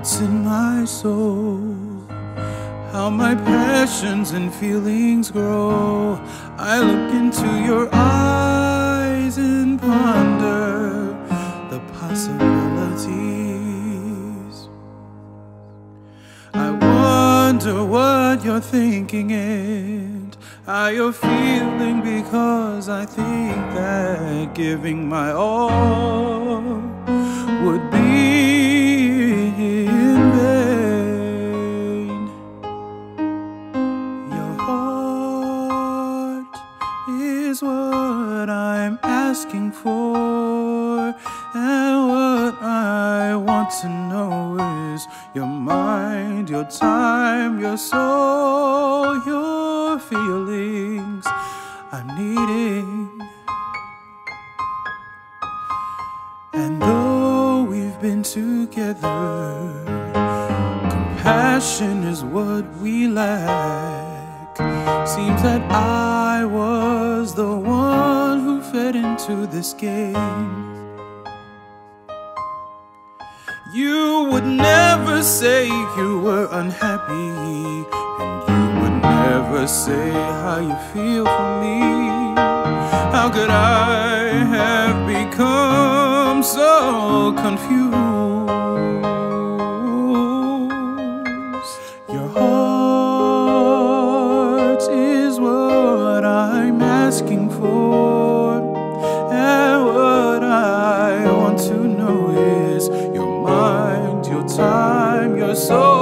What's in my soul, how my passions and feelings grow. I look into your eyes and ponder the possibilities. I wonder what you're thinking and how you're feeling because I think that giving my all would be is what I'm asking for, and what I want to know is your mind, your time, your soul, your feelings. I'm needing. And though we've been together, compassion is what we lack. Seems that I was the one who fed into this game. You would never say you were unhappy, and you would never say how you feel for me. How could I have become so confused? Time, your soul,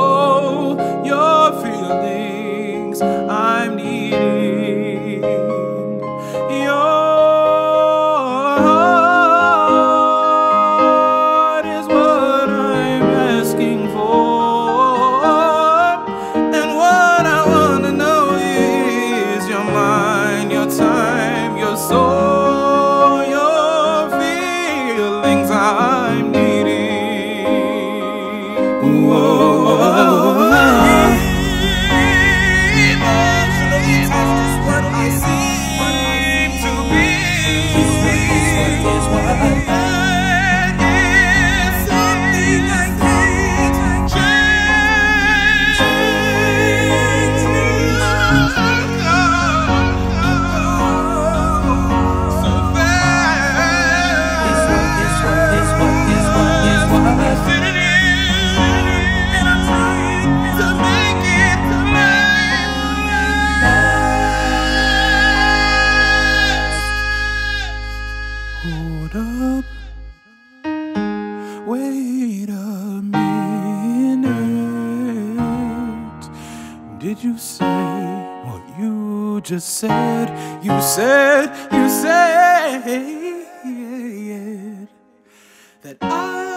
Did you say what you just said? You said, you said that I